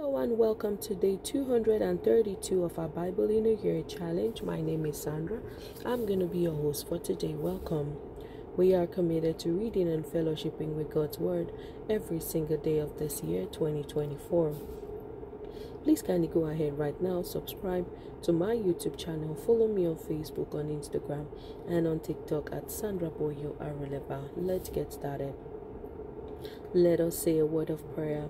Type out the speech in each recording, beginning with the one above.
Hello and welcome to day 232 of our Bible in a Year challenge. My name is Sandra. I'm going to be your host for today. Welcome. We are committed to reading and fellowshipping with God's Word every single day of this year, 2024. Please kindly go ahead right now, subscribe to my YouTube channel, follow me on Facebook, on Instagram, and on TikTok at Sandra Boyo Aruleba. Let's get started. Let us say a word of prayer.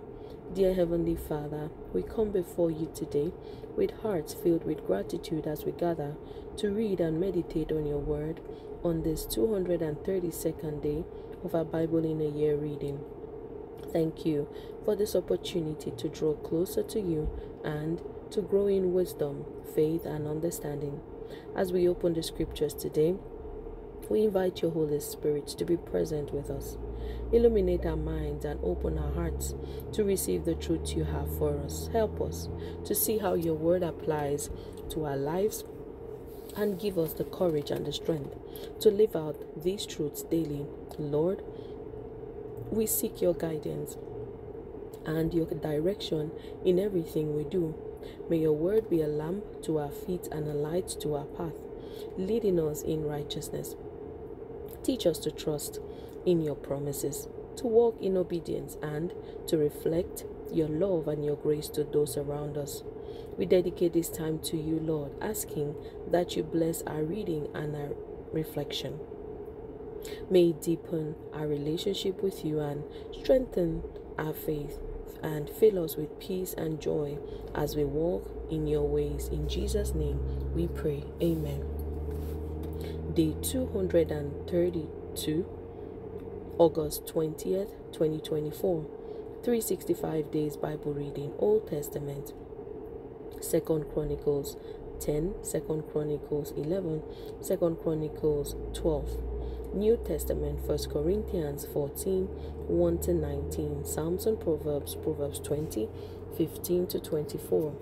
Dear Heavenly Father, we come before you today with hearts filled with gratitude as we gather to read and meditate on your word on this 232nd day of our Bible in a Year reading. Thank you for this opportunity to draw closer to you and to grow in wisdom, faith, and understanding. As we open the scriptures today, we invite your Holy Spirit to be present with us. Illuminate our minds and open our hearts to receive the truth you have for us. Help us to see how your word applies to our lives and give us the courage and the strength to live out these truths daily. Lord, we seek your guidance and your direction in everything we do. May your word be a lamp to our feet and a light to our path, leading us in righteousness. Teach us to trust in your promises, to walk in obedience, and to reflect your love and your grace to those around us. We dedicate this time to you, Lord, asking that you bless our reading and our reflection. May it deepen our relationship with you and strengthen our faith and fill us with peace and joy as we walk in your ways. In Jesus' name we pray. Amen. Day 232, August 20th, 2024. 365 days Bible reading, Old Testament, Second Chronicles 10, Second Chronicles 11, Second Chronicles 12. New Testament, 1 Corinthians 14, 1 to 19, Psalms and Proverbs, Proverbs 20, 15 to 24.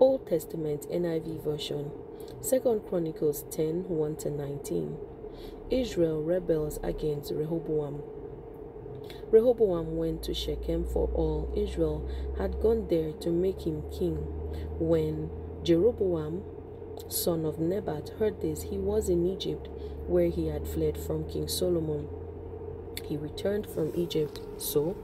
Old Testament NIV version, 2 Chronicles 10, 1 to 19. Israel rebels against Rehoboam. Rehoboam went to Shechem, for all Israel had gone there to make him king. When Jeroboam, son of Nebat, heard this, he was in Egypt, where he had fled from King Solomon. He returned from Egypt. So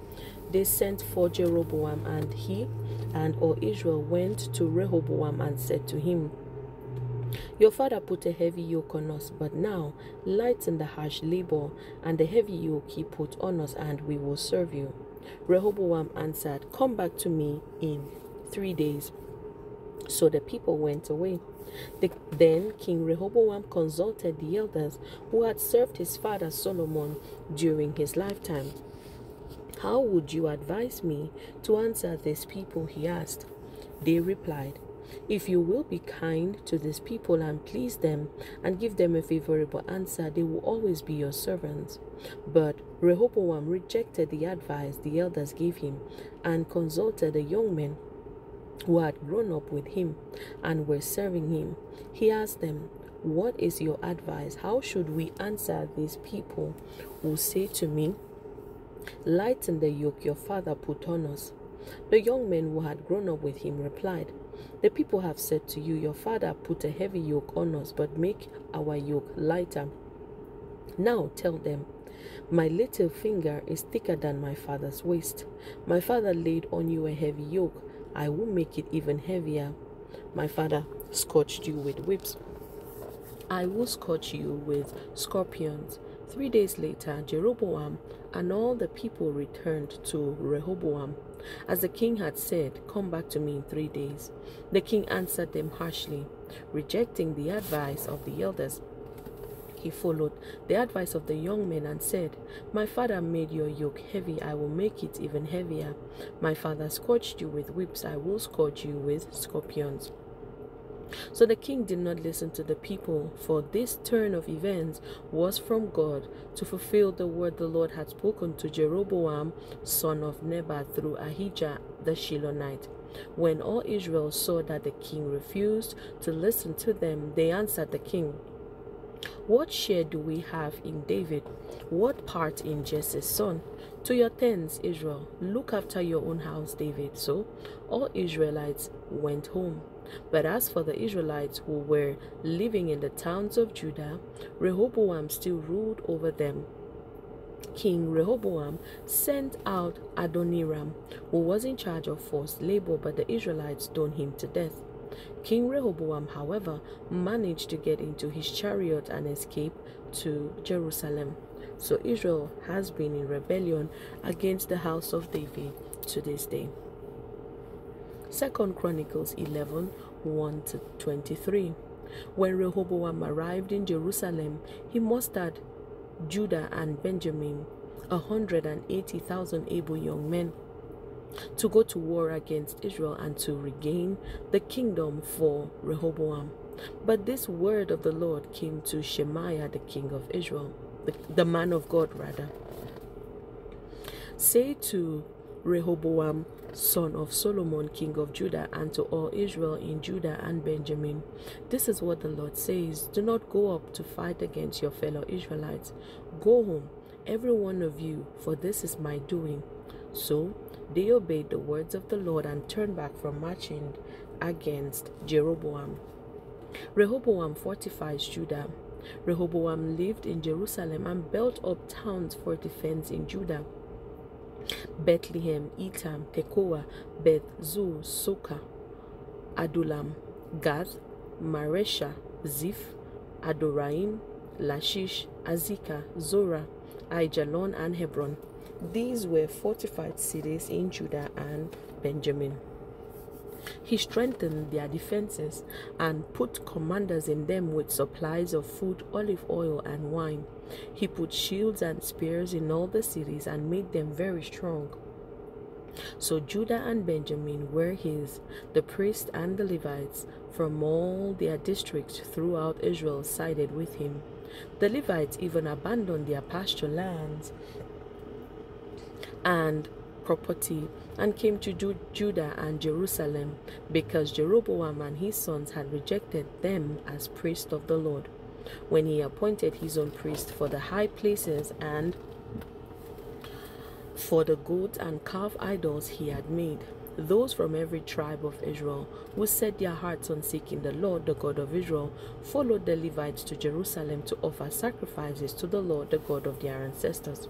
they sent for Jeroboam, and he and all Israel went to Rehoboam and said to him, your father put a heavy yoke on us, but now lighten the harsh labor and the heavy yoke he put on us, and we will serve you. Rehoboam answered, Come back to me in three days. So the people went away. The, then King Rehoboam consulted the elders who had served his father Solomon during his lifetime. How would you advise me to answer these people? He asked. They replied, if you will be kind to these people and please them and give them a favorable answer, they will always be your servants. But Rehoboam rejected the advice the elders gave him and consulted the young men who had grown up with him and were serving him. He asked them, What is your advice? How should we answer these people who say to me, Lighten the yoke your father put on us? The young men who had grown up with him replied, The people have said to you, Your father put a heavy yoke on us, but make our yoke lighter. Now tell them, My little finger is thicker than my father's waist. My father laid on you a heavy yoke. I will make it even heavier. My father scorched you with whips. I will scorch you with scorpions. Three days later, Jeroboam and all the people returned to Rehoboam. As the king had said, Come back to me in three days. The king answered them harshly, rejecting the advice of the elders. He followed the advice of the young men and said, My father made your yoke heavy, I will make it even heavier. My father scorched you with whips, I will scourge you with scorpions. So the king did not listen to the people, for this turn of events was from God to fulfill the word the Lord had spoken to Jeroboam, son of Nebat, through Ahijah the Shilonite. When all Israel saw that the king refused to listen to them, they answered the king, What share do we have in David? What part in Jesse's son? To your tents, Israel. Look after your own house, David. So all Israelites went home. But as for the Israelites who were living in the towns of Judah, Rehoboam still ruled over them. King Rehoboam sent out Adoniram, who was in charge of forced labor, but the Israelites stoned him to death. King Rehoboam, however, managed to get into his chariot and escape to Jerusalem. So Israel has been in rebellion against the house of David to this day. Second Chronicles 11 1 to 23. When Rehoboam arrived in Jerusalem, he mustered Judah and Benjamin, a hundred and eighty thousand able young men, to go to war against Israel and to regain the kingdom for Rehoboam. But this word of the Lord came to Shemaiah, the king of Israel the, man of God rather. Say to Rehoboam, son of Solomon, king of Judah, and to all Israel in Judah and Benjamin. This is what the Lord says Do not go up to fight against your fellow Israelites. Go home, every one of you, for this is my doing. So they obeyed the words of the Lord and turned back from marching against Jeroboam. Rehoboam fortifies Judah. Rehoboam lived in Jerusalem and built up towns for defense in Judah. Bethlehem, Etam, Tekoa, Beth Zur, Soka, Adullam, Gath, Maresha, Ziph, Adoraim, Lachish, Azekah, Zorah, Aijalon, and Hebron. These were fortified cities in Judah and Benjamin. He strengthened their defenses and put commanders in them with supplies of food, olive oil, and wine. He put shields and spears in all the cities and made them very strong. So Judah and Benjamin were his, the priests and the Levites from all their districts throughout Israel sided with him. The Levites even abandoned their pasture lands and property and came to Judah and Jerusalem because Jeroboam and his sons had rejected them as priests of the Lord when he appointed his own priests for the high places and for the goat and calf idols he had made. Those from every tribe of Israel who set their hearts on seeking the Lord, the God of Israel, followed the Levites to Jerusalem to offer sacrifices to the Lord, the God of their ancestors.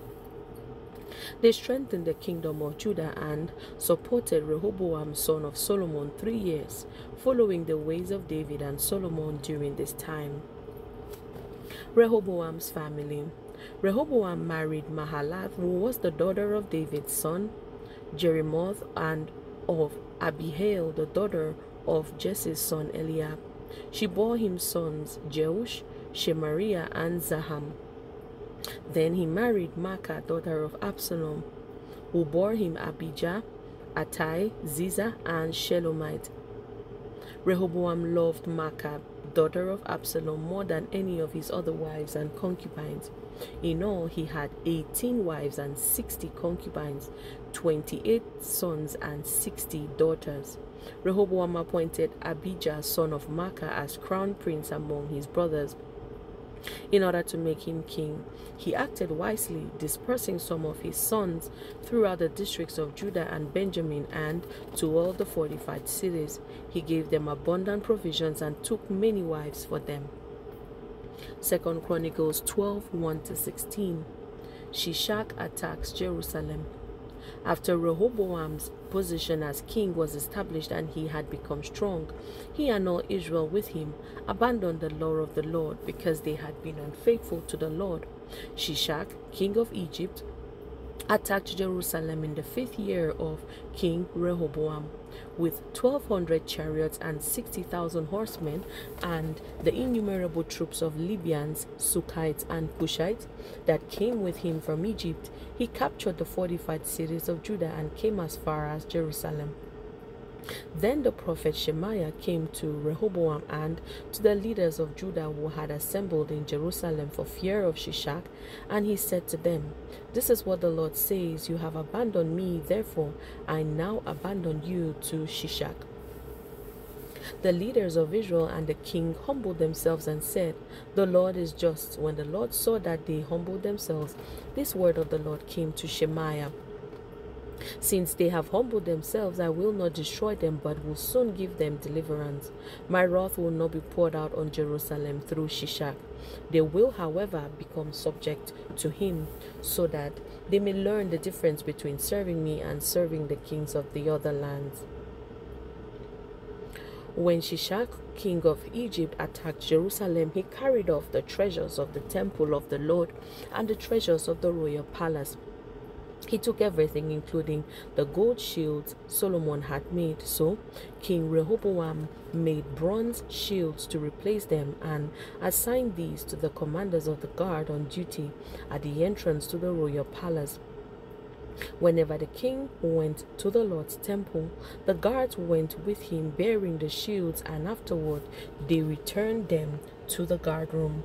They strengthened the kingdom of Judah and supported Rehoboam, son of Solomon, three years, following the ways of David and Solomon during this time. Rehoboam's family. Rehoboam married Mahalath, who was the daughter of David's son, Jerimoth, and of Abihail, the daughter of Jesse's son Eliab. She bore him sons Jeush, Shemariah, and Zaham. Then he married Maacah, daughter of Absalom, who bore him Abijah, Attai, Ziza, and Shelomith. Rehoboam loved Maacah, daughter of Absalom, more than any of his other wives and concubines. In all, he had 18 wives and 60 concubines, 28 sons and 60 daughters. Rehoboam appointed Abijah, son of Maacah, as crown prince among his brothers in order to make him king. He acted wisely, dispersing some of his sons throughout the districts of Judah and Benjamin and to all the fortified cities. He gave them abundant provisions and took many wives for them. Second Chronicles 12 1 to 16. Shishak attacks Jerusalem. After Rehoboam's position as king was established and he had become strong, he and all Israel with him abandoned the law of the Lord because they had been unfaithful to the Lord. Shishak, king of Egypt, attacked Jerusalem in the fifth year of King Rehoboam with 1,200 chariots and 60,000 horsemen, and the innumerable troops of Libyans, Sukkites, and Cushites that came with him from Egypt. He captured the fortified cities of Judah and came as far as Jerusalem. Then the prophet Shemaiah came to Rehoboam and to the leaders of Judah who had assembled in Jerusalem for fear of Shishak, and he said to them, This is what the Lord says, You have abandoned me, therefore I now abandon you to Shishak. The leaders of Israel and the king humbled themselves and said, The Lord is just. When the Lord saw that they humbled themselves, this word of the Lord came to Shemaiah. Since they have humbled themselves, I will not destroy them, but will soon give them deliverance. My wrath will not be poured out on Jerusalem through Shishak. They will, however, become subject to him, so that they may learn the difference between serving me and serving the kings of the other lands. When Shishak, king of Egypt, attacked Jerusalem, he carried off the treasures of the temple of the Lord and the treasures of the royal palace. He took everything, including the gold shields Solomon had made. So King Rehoboam made bronze shields to replace them and assigned these to the commanders of the guard on duty at the entrance to the royal palace. Whenever the king went to the Lord's temple, the guards went with him bearing the shields, and afterward they returned them to the guard room.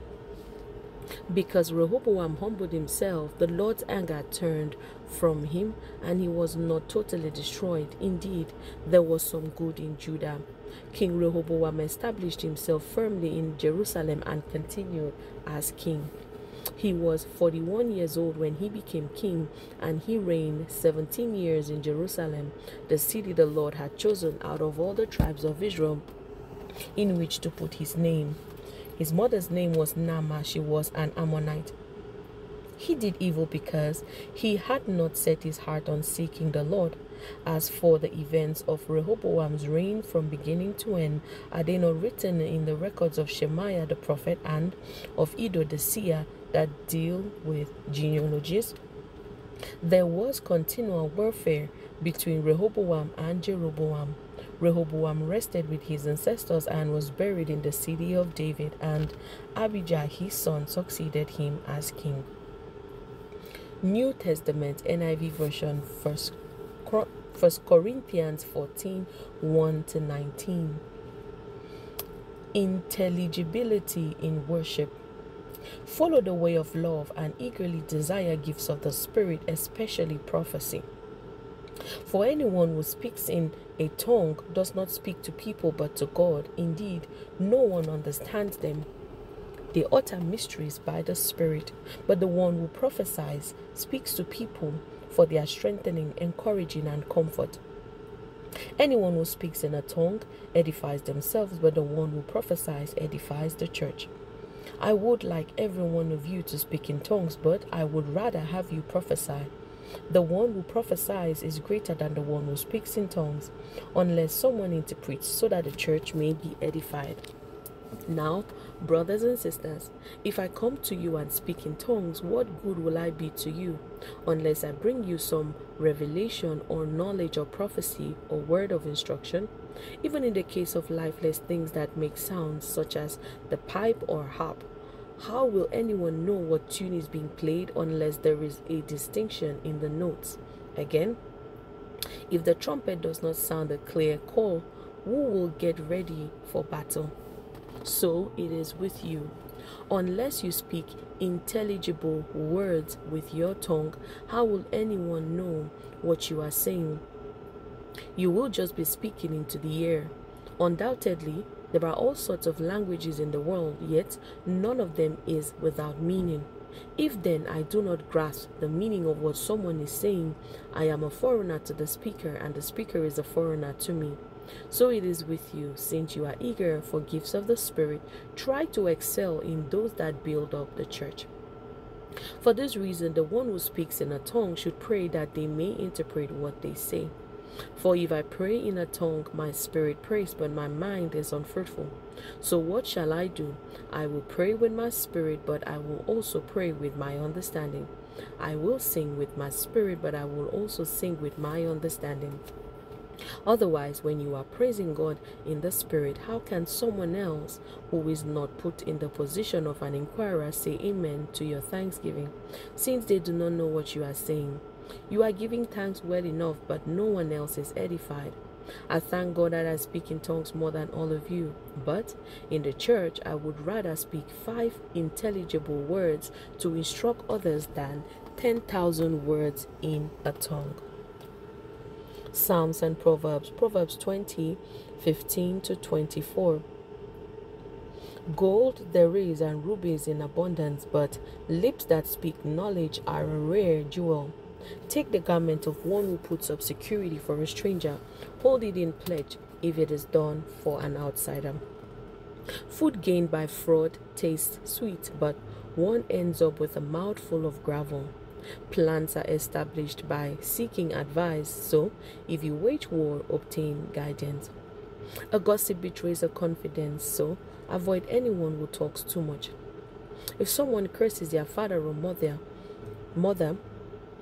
Because Rehoboam humbled himself, the Lord's anger turned from him, and he was not totally destroyed. Indeed, there was some good in Judah. King Rehoboam established himself firmly in Jerusalem and continued as king. He was 41 years old when he became king, and he reigned 17 years in Jerusalem, the city the Lord had chosen out of all the tribes of Israel, in which to put his name. His mother's name was Naamah, she was an Ammonite. He did evil because he had not set his heart on seeking the Lord. As for the events of Rehoboam's reign from beginning to end, are they not written in the records of Shemaiah the prophet and of Iddo the seer that deal with genealogies? There was continual warfare between Rehoboam and Jeroboam. Rehoboam rested with his ancestors and was buried in the city of David, and Abijah his son succeeded him as king. New Testament NIV version, First, First Corinthians 14 1 to 19. Intelligibility in worship. Follow the way of love and eagerly desire gifts of the Spirit, especially prophecy. For anyone who speaks in a tongue does not speak to people but to God. Indeed, no one understands them. They utter mysteries by the Spirit, but the one who prophesies speaks to people for their strengthening, encouraging, and comfort. Anyone who speaks in a tongue edifies themselves, but the one who prophesies edifies the church. I would like every one of you to speak in tongues, but I would rather have you prophesy. The one who prophesies is greater than the one who speaks in tongues, unless someone interprets so that the church may be edified. Now, brothers and sisters, if I come to you and speak in tongues, what good will I be to you, unless I bring you some revelation or knowledge or prophecy or word of instruction? Even in the case of lifeless things that make sounds, such as the pipe or harp, how will anyone know what tune is being played unless there is a distinction in the notes? Again, if the trumpet does not sound a clear call, who will get ready for battle? So it is with you. Unless you speak intelligible words with your tongue, how will anyone know what you are saying? You will just be speaking into the air. Undoubtedly, there are all sorts of languages in the world, yet none of them is without meaning. If then I do not grasp the meaning of what someone is saying, I am a foreigner to the speaker, and the speaker is a foreigner to me. So it is with you, since you are eager for gifts of the Spirit, try to excel in those that build up the church. For this reason, the one who speaks in a tongue should pray that they may interpret what they say. For if I pray in a tongue, my spirit prays, but my mind is unfruitful. So what shall I do? I will pray with my spirit, but I will also pray with my understanding. I will sing with my spirit, but I will also sing with my understanding. Otherwise, when you are praising God in the Spirit, how can someone else who is not put in the position of an inquirer say Amen to your thanksgiving, since they do not know what you are saying? You are giving thanks well enough, but no one else is edified. I thank God that I speak in tongues more than all of you, but in the church I would rather speak five intelligible words to instruct others than 10,000 words in a tongue. Psalms and Proverbs. Proverbs 20 15 to 24. Gold there is and rubies in abundance, but lips that speak knowledge are a rare jewel. Take the garment of one who puts up security for a stranger, hold it in pledge if it is done for an outsider. Food gained by fraud tastes sweet, but one ends up with a mouthful of gravel. Plans are established by seeking advice, so if you wage war, obtain guidance. A gossip betrays a confidence, so avoid anyone who talks too much. If someone curses their father or mother, mother,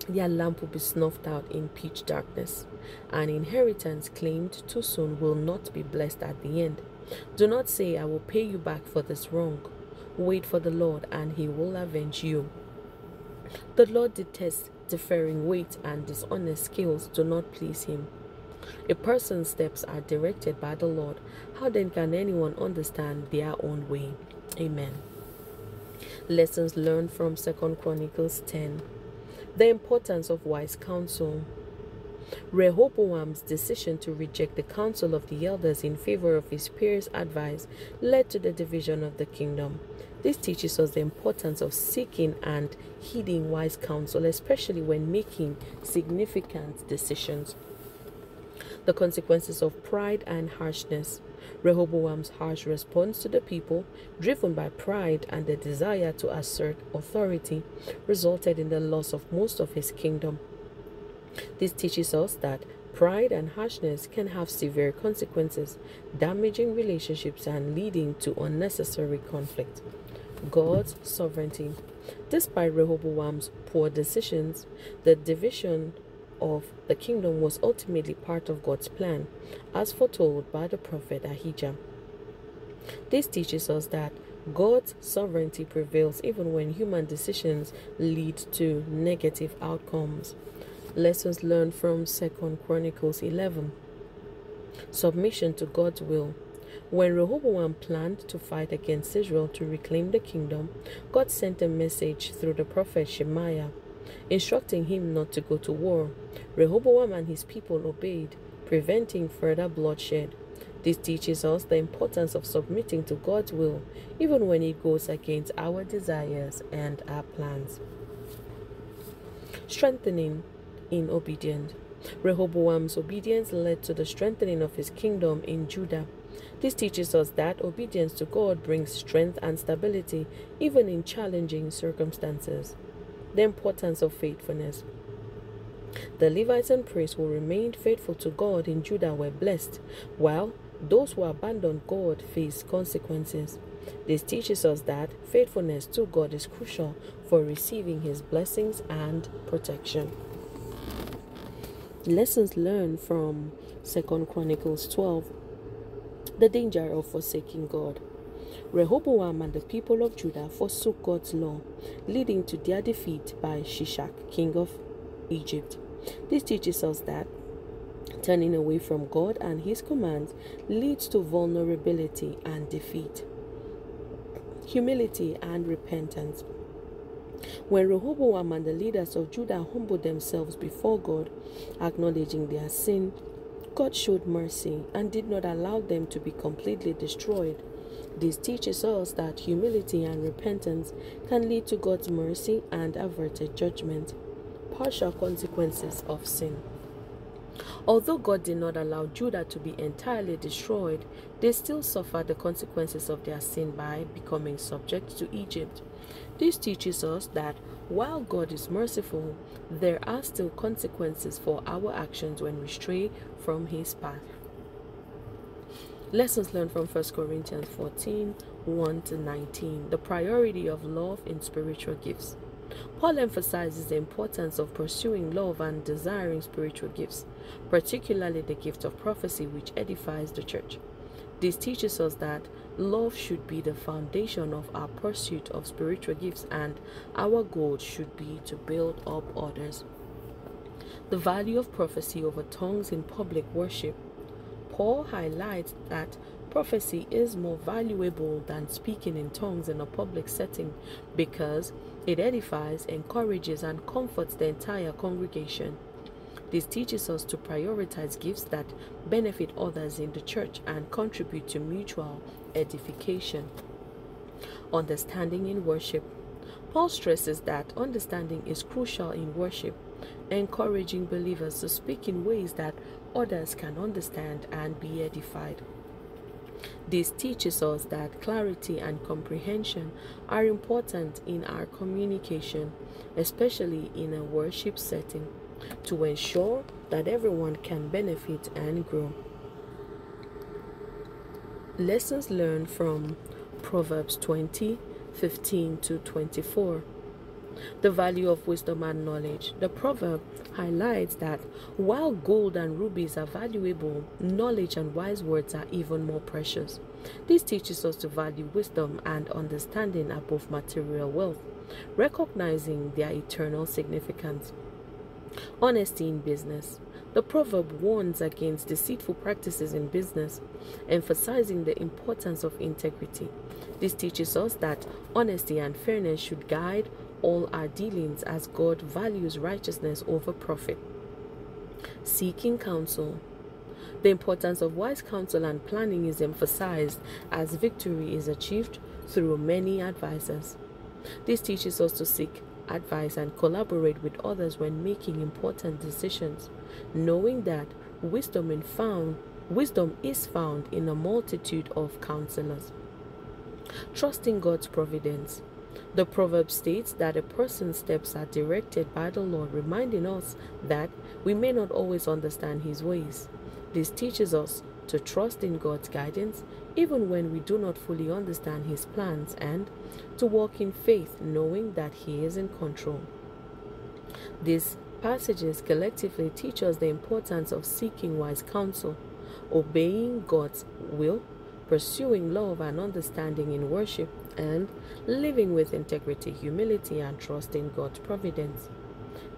their lamp will be snuffed out in pitch darkness. An inheritance claimed too soon will not be blessed at the end. Do not say, I will pay you back for this wrong. Wait for the Lord, and he will avenge you. The Lord detests deferring weight and dishonest skills do not please him. A person's steps are directed by the Lord. How then can anyone understand their own way? Amen. Lessons learned from 2 Chronicles 10. The importance of wise counsel. Rehoboam's decision to reject the counsel of the elders in favor of his peers' advice led to the division of the kingdom. This teaches us the importance of seeking and heeding wise counsel, especially when making significant decisions. The consequences of pride and harshness. Rehoboam's harsh response to the people, driven by pride and the desire to assert authority, resulted in the loss of most of his kingdom. This teaches us that pride and harshness can have severe consequences, damaging relationships and leading to unnecessary conflict. God's sovereignty. Despite Rehoboam's poor decisions, the division of the kingdom was ultimately part of God's plan, as foretold by the prophet Ahijah. This teaches us that God's sovereignty prevails even when human decisions lead to negative outcomes. Lessons learned from 2 Chronicles 11. Submission to God's will. When Rehoboam planned to fight against Israel to reclaim the kingdom, God sent a message through the prophet Shemaiah instructing him not to go to war. Rehoboam and his people obeyed, preventing further bloodshed. This teaches us the importance of submitting to God's will, even when it goes against our desires and our plans. Strengthening in obedience. Rehoboam's obedience led to the strengthening of his kingdom in Judah. This teaches us that obedience to God brings strength and stability even in challenging circumstances the importance of faithfulness. The Levites and priests who remained faithful to God in Judah were blessed, while those who abandoned God faced consequences. This teaches us that faithfulness to God is crucial for receiving His blessings and protection. Lessons learned from 2 Chronicles 12 The danger of forsaking God. Rehoboam and the people of Judah forsook God's law, leading to their defeat by Shishak, king of Egypt. This teaches us that turning away from God and his commands leads to vulnerability and defeat. Humility and repentance. When Rehoboam and the leaders of Judah humbled themselves before God, acknowledging their sin, God showed mercy and did not allow them to be completely destroyed. This teaches us that humility and repentance can lead to God's mercy and averted judgment. Partial consequences of sin. Although God did not allow Judah to be entirely destroyed, they still suffered the consequences of their sin by becoming subject to Egypt. This teaches us that while God is merciful, there are still consequences for our actions when we stray from His path. Lessons learned from 1 Corinthians 14 1 to 19. The priority of love in spiritual gifts. Paul emphasizes the importance of pursuing love and desiring spiritual gifts, particularly the gift of prophecy, which edifies the church. This teaches us that love should be the foundation of our pursuit of spiritual gifts, and our goal should be to build up others. The value of prophecy over tongues in public worship. Paul highlights that prophecy is more valuable than speaking in tongues in a public setting because it edifies, encourages, and comforts the entire congregation. This teaches us to prioritize gifts that benefit others in the church and contribute to mutual edification. Understanding in worship. Paul stresses that understanding is crucial in worship, encouraging believers to speak in ways that others can understand and be edified. This teaches us that clarity and comprehension are important in our communication, especially in a worship setting, to ensure that everyone can benefit and grow. Lessons learned from Proverbs 20 15 to 24. The value of wisdom and knowledge. The proverb highlights that while gold and rubies are valuable, knowledge and wise words are even more precious. This teaches us to value wisdom and understanding above material wealth, recognizing their eternal significance. Honesty in business. The proverb warns against deceitful practices in business, emphasizing the importance of integrity. This teaches us that honesty and fairness should guide all our dealings as God values righteousness over profit. Seeking counsel. The importance of wise counsel and planning is emphasized as victory is achieved through many advisors. This teaches us to seek advice and collaborate with others when making important decisions, knowing that wisdom in found wisdom is found in a multitude of counselors. Trusting God's providence. The proverb states that a person's steps are directed by the Lord, reminding us that we may not always understand his ways. This teaches us to trust in God's guidance even when we do not fully understand his plans and to walk in faith knowing that he is in control. These passages collectively teach us the importance of seeking wise counsel, obeying God's will, pursuing love and understanding in worship, and living with integrity, humility, and trust in God's providence.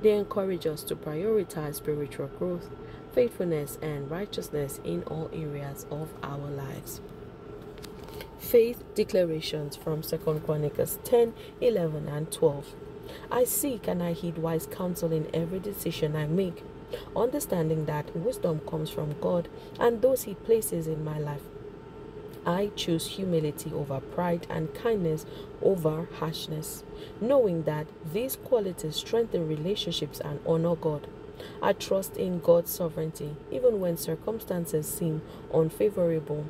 They encourage us to prioritize spiritual growth, faithfulness, and righteousness in all areas of our lives. Faith declarations from 2 Chronicles 10 11 and 12. I seek and I heed wise counsel in every decision I make, understanding that wisdom comes from God and those He places in my life. I choose humility over pride and kindness over harshness, knowing that these qualities strengthen relationships and honor God. I trust in God's sovereignty even when circumstances seem unfavorable,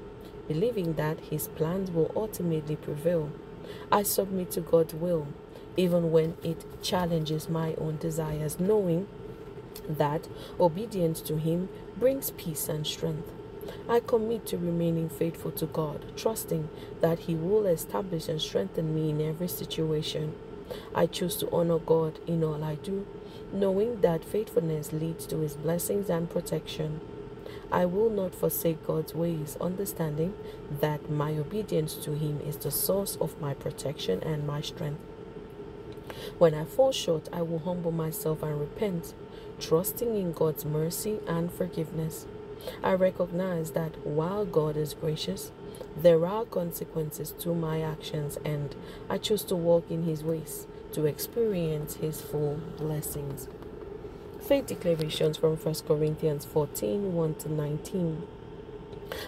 believing that His plans will ultimately prevail. I submit to God's will even when it challenges my own desires, knowing that obedience to Him brings peace and strength. I commit to remaining faithful to God, trusting that He will establish and strengthen me in every situation. I choose to honor God in all I do, knowing that faithfulness leads to His blessings and protection. I will not forsake God's ways, understanding that my obedience to Him is the source of my protection and my strength. When I fall short, I will humble myself and repent, trusting in God's mercy and forgiveness. I recognize that while God is gracious, there are consequences to my actions, and I choose to walk in His ways to experience His full blessings. Faith declarations from 1 Corinthians 14 1 to 19.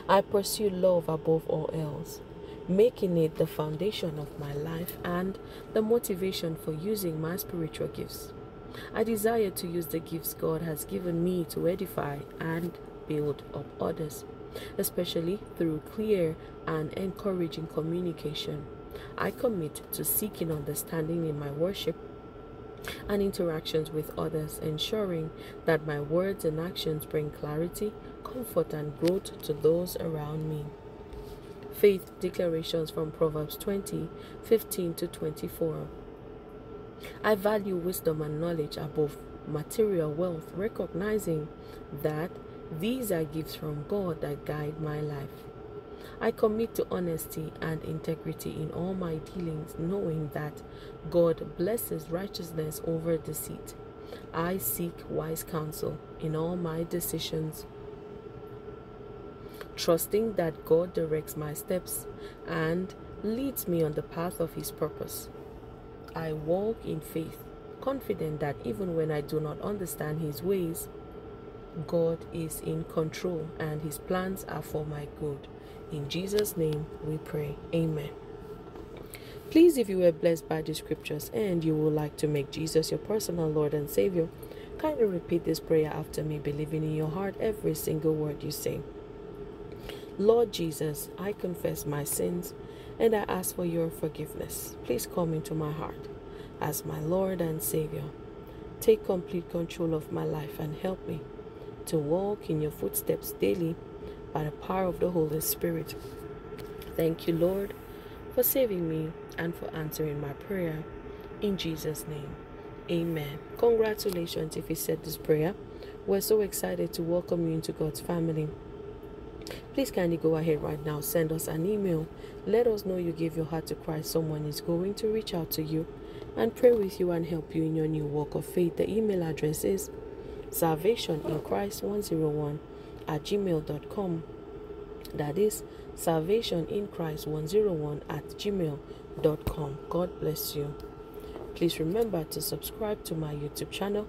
I pursue love above all else, making it the foundation of my life and the motivation for using my spiritual gifts. I desire to use the gifts God has given me to edify and build up others, especially through clear and encouraging communication. I commit to seeking understanding in my worship and interactions with others, ensuring that my words and actions bring clarity, comfort, and growth to those around me. Faith declarations from Proverbs 20 15 to 24. I value wisdom and knowledge above material wealth, recognizing that these are gifts from God that guide my life. I commit to honesty and integrity in all my dealings, knowing that God blesses righteousness over deceit. I seek wise counsel in all my decisions, trusting that God directs my steps and leads me on the path of His purpose. I walk in faith, confident that even when I do not understand His ways, God is in control and his plans are for my good. In Jesus' name we pray. Amen. Please, if you were blessed by the scriptures and you would like to make Jesus your personal Lord and Savior, kindly repeat this prayer after me, believing in your heart every single word you say. Lord Jesus, I confess my sins and I ask for your forgiveness. Please come into my heart as my Lord and Savior. Take complete control of my life and help me to walk in your footsteps daily by the power of the Holy Spirit. Thank you, Lord, for saving me and for answering my prayer. In Jesus' name, amen. Congratulations if you said this prayer. We're so excited to welcome you into God's family. Please kindly go ahead right now, send us an email. Let us know you gave your heart to Christ. Someone is going to reach out to you and pray with you and help you in your new walk of faith. The email address is salvation in Christ 101 at gmail.com. That is salvation in Christ 101 at gmail.com. God bless you. Please remember to subscribe to my YouTube channel.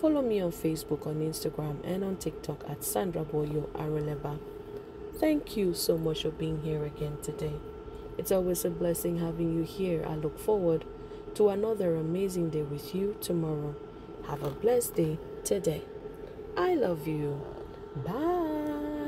Follow me on Facebook, on Instagram, and on TikTok at Sandra Boyo Aruleba. Thank you so much for being here again today. It's always a blessing having you here. I look forward to another amazing day with you tomorrow. Have a blessed day today. I love you. Bye.